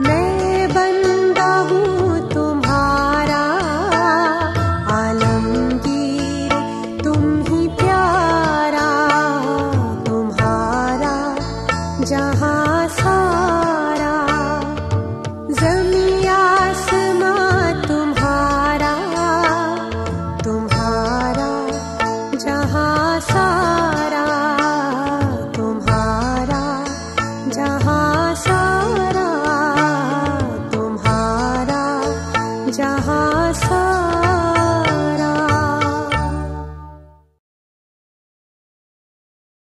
मैं तुम्हारा। तुम ही प्यारा। तुम्हारा जहाँ यहाँ सा